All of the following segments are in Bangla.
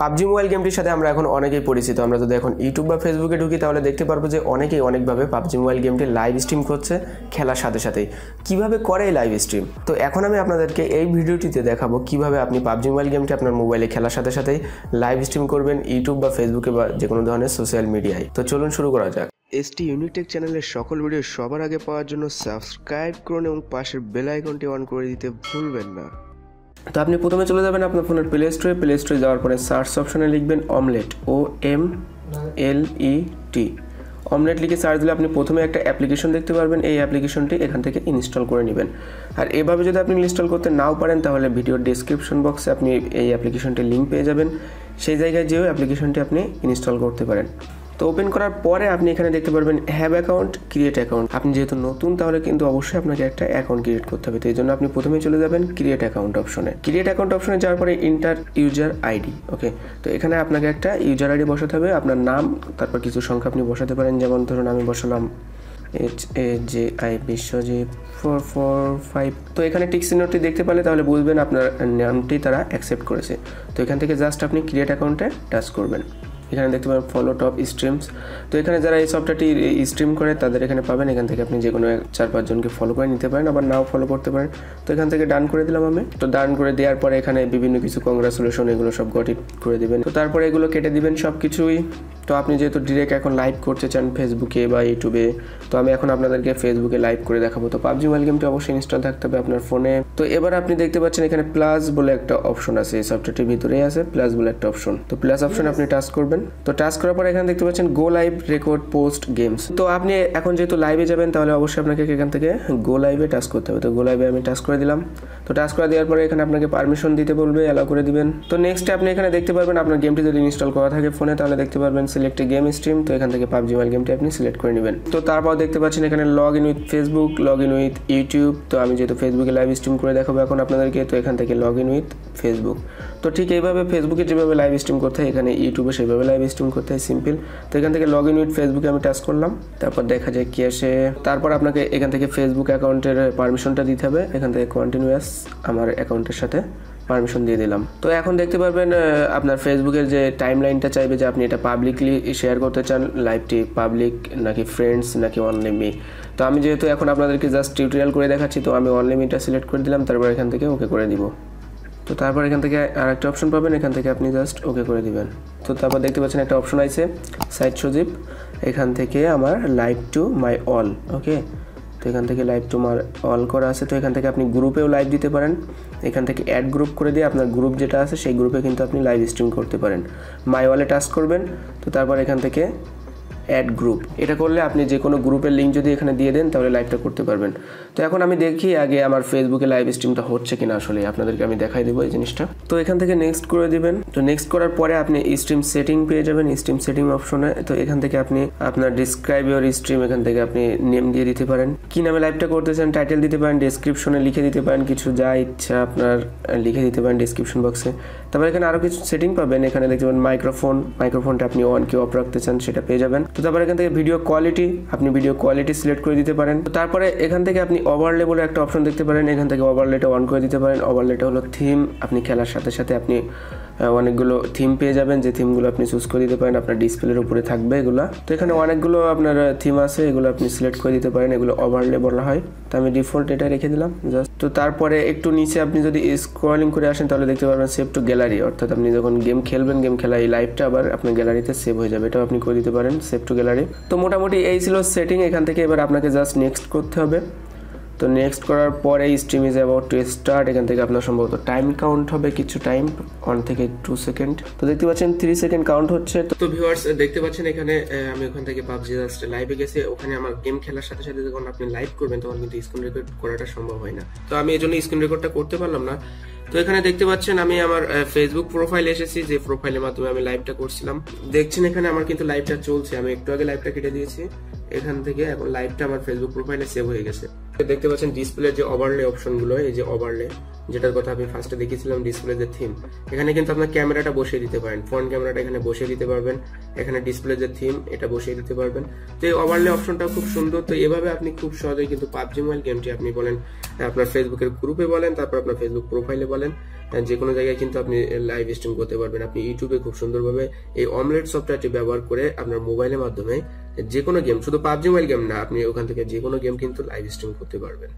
পাবজি মোবাইল গেমটির সাথে আমরা এখন অনেকেই পরিচিত। আমরা যদি এখন ইউটিউব বা ফেসবুকে ঢুকি, তাহলে দেখতে পারব যে অনেকেই অনেকভাবে পাবজি মোবাইল গেমটি লাইভ স্ট্রিম করছে খেলার সাথে সাথেই। কীভাবে করে এই লাইভ স্ট্রিম? তো এখন আমি আপনাদেরকে এই ভিডিওটিতে দেখাবো কীভাবে আপনি পাবজি মোবাইল গেমটি আপনার মোবাইলে খেলার সাথে সাথেই লাইভ স্ট্রিম করবেন ইউটিউব বা ফেসবুকে বা যে কোনো ধরনের সোশ্যাল মিডিয়ায়। তো চলুন শুরু করা যাক। এসটি ইউনিটেক চ্যানেলের সকল ভিডিও সবার আগে পাওয়ার জন্য সাবস্ক্রাইব করুন এবং পাশের বেল আইকনটি অন করে দিতে ভুলবেন না। তো আপনি প্রথমে চলে যাবেন আপনার ফোনের প্লে স্টোরে প্লে স্টোরে যাওয়ার পরে সার্চ অপশনে লিখবেন omelette O M L E T omelette লিখে সার্চ দিলে আপনি প্রথমে একটা অ্যাপ্লিকেশন দেখতে পারবেন। এই অ্যাপ্লিকেশনটি এখান থেকে ইনস্টল করে নেবেন। আর এভাবে যদি আপনি ইনস্টল করতে নাও পারেন, তাহলে ভিডিওর ডিসক্রিপশন বক্সে আপনি এই অ্যাপ্লিকেশনটির লিঙ্ক পেয়ে যাবেন। সেই জায়গায় যেও অ্যাপ্লিকেশনটি আপনি ইনস্টল করতে পারেন। তো ওপেন করার পরে আপনি এখানে দেখতে পারবেন হ্যাভ অ্যাকাউন্ট ক্রিয়েট অ্যাকাউন্ট আপনি যেহেতু নতুন, তাহলে কিন্তু অবশ্যই আপনাকে একটা অ্যাকাউন্ট ক্রিয়েট করতে হবে। তো এই জন্য আপনি প্রথমে চলে যাবেন ক্রিয়েট অ্যাকাউন্ট অপশনে ক্রিয়েট অ্যাকাউন্ট অপশনে যাওয়ার পরে ইন্টার ইউজার আইডি ওকে তো এখানে আপনাকে একটা ইউজার আইডি বসাতে হবে, আপনার নাম, তারপর কিছু সংখ্যা আপনি বসাতে পারেন। যেমন ধরুন, আমি বসালাম H A J I Biswajit four four five তো এখানে টিক চিহ্নটি দেখতে পেলে তাহলে বুঝবেন আপনার নামটি তারা অ্যাকসেপ্ট করেছে। তো এখান থেকে জাস্ট আপনি ক্রিয়েট অ্যাকাউন্টে টাচ করবেন। এখানে দেখতে পাবেন ফলো টপ স্ট্রিমস তো এখানে যারা এই সফটওয়্যারটি স্ট্রিম করে, তাদের এখানে পাবেন। এখান থেকে আপনি যে কোনো চার পাঁচজনকে ফলো করে নিতে পারেন, আবার নাও ফলো করতে পারেন। তো এখান থেকে ডান করে দিলাম আমি। তো ডান করে দেওয়ার পরে এখানে বিভিন্ন কিছু কংগ্রাচুলেশন এগুলো সব গঠিত করে দিবেন। তো তারপরে এগুলো কেটে দিবেন সব কিছুই তো আপনি যেহেতু ডিরেক্ট এখন লাইভ করতে চান ফেসবুকে বা ইউটিউবে তো আমি এখন আপনাদেরকে ফেসবুকে লাইভ করে দেখাবো। তো পাবজি মোবাইল গেমটি অবশ্যই ইনস্টল থাকতে হবে আপনার ফোনে তো এবার আপনি দেখতে পাচ্ছেন এখানে প্লাস বলে একটা অপশন আছে এই সফটওয়্যারটির ভিতরেই আছে প্লাস বলে একটা অপশন তো প্লাস অপশন আপনি টাচ করবেন। তো টাচ করার পর এখানে দেখতে পাচ্ছেন go live record post games তো আপনি এখন যেহেতু লাইভে যাবেন, তাহলে অবশ্যই আপনাকে এখান থেকে গো লাইভে টাচ করতে হবে। তো গো লাইভে আমি টাচ করে দিলাম। তো টাচ করে দেওয়ার পরে এখানে আপনাকে পারমিশন দিতে বলবে অ্যালাউ করে দিবেন। তো নেক্সট আপনি এখানে দেখতে পারবেন আপনার গেমটি যদি ইনস্টল করা থাকে ফোনে তাহলে দেখতে পারবেন সিলেক্ট গেম স্ট্রিম তো এখান থেকে পাবজি মোবাইল গেমটি আপনি সিলেক্ট করে নেবেন। তো তারপর দেখতে পাচ্ছেন এখানে log in with Facebook log in with YouTube তো আমি যেহেতু ফেসবুকে লাইভ স্ট্রিম করে দেখাবো এখন আপনাদেরকে, তো এখান থেকে লগ ইন উইথ ফেসবুক তো ঠিক এইভাবে ফেসবুকে যেভাবে লাইভ স্ট্রিম করতে হয়, এখানে ইউটিউবে সেভাবে লাইভ স্ট্রিম করতে হয় সিম্পল তো এখান থেকে লগ ইন উইথ ফেসবুকে আমি টাচ করলাম, তারপর দেখা যায় কি আসে। তারপর আপনাকে এখান থেকে ফেসবুক অ্যাকাউন্টের পারমিশনটা দিতে হবে। এখান থেকে কন্টিনিউয়াস আমার অ্যাকাউন্টের সাথে পারমিশন দিয়ে দিলাম। তো এখন দেখতে পারবেন আপনার ফেসবুকের যে টাইম লাইনটা চাইবে যে আপনি এটা পাবলিকলি শেয়ার করতে চান লাইভটি পাবলিক নাকি ফ্রেন্ডস নাকি অনলি মি তো আমি যেহেতু এখন আপনাদেরকে জাস্ট টিউটোরিয়াল করে দেখাচ্ছি, তো আমি অনলি মিটা সিলেক্ট করে দিলাম, তারপর এখান থেকে ওকে করে দিব। তো তারপর এখান থেকে আর একটা অপশন পাবেন, এখান থেকে আপনি জাস্ট ওকে করে দিবেন। তো তারপর দেখতে পাচ্ছেন একটা অপশন আছে সাইট সজীব। এখান থেকে আমার live to my all okay তো এখান থেকে লাইভ টু মার অল করা আছে, তো এখান থেকে আপনি গ্রুপেও লাইভ দিতে পারেন। এখান থেকে অ্যাড গ্রুপ করে দিয়ে আপনার গ্রুপ যেটা আছে, সেই গ্রুপে কিন্তু আপনি লাইভ স্ট্রিম করতে পারেন। মাই ওয়ালে টাচ করবেন, তো তারপর এখান থেকে অ্যাড গ্রুপ এটা করলে আপনি যে কোনো গ্রুপের লিঙ্ক যদি এখানে দিয়ে দেন, তাহলে লাইভটা করতে পারবেন। তো এখন আমি দেখি আগে আমার ফেসবুকে লাইভ স্ট্রিমটা হচ্ছে কিনা আসলে। আপনাদেরকে আমি দেখাই দেবো এই জিনিসটা। তো এখান থেকে নেক্সট করে দিবেন। তো নেক্সট করার পরে আপনি স্ট্রিম সেটিং পেয়ে যাবেন স্ট্রিম সেটিং অপশনে তো এখান থেকে আপনি আপনার ডিসক্রাইব ইউর স্ট্রিম এখান থেকে আপনি নেম দিয়ে দিতে পারেন। কি নামে লাইভটা করতে চান টাইটেল দিতে পারেন ডিসক্রিপশনে লিখে দিতে পারেন। কিছু যা ইচ্ছা আপনার লিখে দিতে পারেন ডিসক্রিপশন বক্সে তারপর এখানে আরও কিছু সেটিং পাবেন। এখানে দেখতে পাবেন মাইক্রোফোন মাইক্রোফোনটা আপনি অন কি অফ রাখতে চান, সেটা পেয়ে যাবেন। তো তারপরে এখান থেকে ভিডিও কোয়ালিটি আপনি ভিডিও কোয়ালিটি সিলেক্ট করে দিতে পারেন। তো তারপরে এখান থেকে আপনি ওভারলে বলে একটা অপশন দেখতে পারেন। এখান থেকে ওভারলেটা অন করে দিতে পারেন। ওভারলেটা হলো থিম আপনি খেলার সাথে সাথে আপনি অনেকগুলো থিম পেয়ে যাবেন। যে থিমগুলো আপনি চুজ করে দিতে পারেন, আপনার ডিসপ্লের উপরে থাকবে এগুলো। তো এখানে অনেকগুলো আপনার থিম আছে, এগুলো আপনি সিলেক্ট করে দিতে পারেন, এগুলো ওভারলে বলা হয়। তো আমি ডিফল্ট এটা রেখে দিলাম জাস্ট তো তারপরে একটু নিচে আপনি যদি স্ক্রলিং করে আসেন, তাহলে দেখতে পারবেন সেভ টু গ্যালারি অর্থাৎ আপনি যখন গেম খেলবেন গেম খেলা এই লাইভটা আবার আপনার গ্যালারিতে সেভ হয়ে যাবে। এটাও আপনি করে দিতে পারেন সেভ টু গ্যালারি তো মোটামুটি এই ছিল সেটিং এখান থেকে এবার আপনাকে জাস্ট নেক্সট করতে হবে। তো নেক্সট করার পরে stream is about to start এখান থেকে আপনার সম্ভবত টাইম কাউন্ট হবে কিছু টাইম ওয়ান থেকে টু সেকেন্ড তো দেখতে পাচ্ছেন থ্রি সেকেন্ড কাউন্ট হচ্ছে, তো ভিউয়ার্স দেখতে পাচ্ছেন এখানে আমি ওখান থেকে পাবজি জাস্ট লাইভে গেছে, ওখানে আমার গেম খেলার সাথে সাথে যখন আপনি লাইভ করবেন, তখন কিন্তু স্ক্রিন রেকর্ড করাটা সম্ভব হয় না। তো আমি এই জন্য স্ক্রিন রেকর্ডটা করতে পারলাম না। তো এখানে দেখতে পাচ্ছেন আমি আমার ফেসবুক প্রোফাইলে এসেছি, যে প্রোফাইলের মাধ্যমে আমি লাইভটা করছিলাম। দেখছেন এখানে আমার কিন্তু লাইভটা চলছে, আমি একটু আগে লাইভটা কেটে দিয়েছি। এখান থেকে এখন লাইভটা আমার ফেসবুক প্রোফাইলে সেভ হয়ে গেছে। দেখতে পাচ্ছেন ডিসপ্লের যে ওভারলে অপশনগুলো এই যে ওভারলে যেটার কথা আমি ফার্স্টে দেখিয়েছিলাম ডিসপ্লে যে থিম এখানে কিন্তু আপনার ক্যামেরাটা বসিয়ে দিতে পারেন। ফ্রন্ট ক্যামেরাটা এখানে বসিয়ে দিতে পারবেন, এখানে ডিসপ্লে যে থিম এটা বসিয়ে দিতে পারবেন। তো এই ওভারলে অপশনটা খুব সুন্দর। তো এভাবে আপনি খুব সহজেই কিন্তু পাবজি মোবাইল গেমটি আপনি বলেন, আপনার ফেসবুকের গ্রুপে বলেন, তারপর আপনার ফেসবুক প্রোফাইলে বলেন যে কোনো জায়গায় কিন্তু আপনি লাইভ স্ট্রিম করতে পারবেন। আপনি ইউটিউবে খুব সুন্দরভাবে এই অমলেট সফটওয়্যারটি ব্যবহার করে আপনার মোবাইলের মাধ্যমে যে কোনো গেম, শুধু পাবজি মোবাইল গেম না, আপনি ওখান থেকে যে কোনো গেম কিন্তু লাইভ স্ট্রিম করতে পারবেন।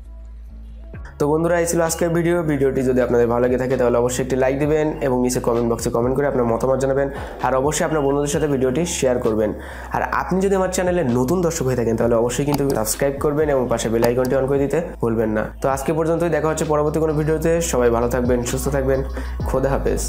তো বন্ধুরা, এই ছিল আজকের ভিডিও ভিডিওটি যদি আপনাদের ভালো লাগে থাকে, তাহলে অবশ্যই একটি লাইক দিবেন এবং নিচে কমেন্ট বক্সে কমেন্ট করে আপনার মতামত জানাবেন। আর অবশ্যই আপনার বন্ধুদের সাথে ভিডিওটি শেয়ার করবেন। আর আপনি যদি আমার চ্যানেলে নতুন দর্শক হয়ে থাকেন, তাহলে অবশ্যই কিন্তু সাবস্ক্রাইব করবেন এবং পাশে বেল আইকনটি অন করে দিতে ভুলবেন না। তো আজকে পর্যন্তই, দেখা হচ্ছে পরবর্তী কোনো ভিডিওতে সবাই ভালো থাকবেন, সুস্থ থাকবেন। খোদা হাফেজ।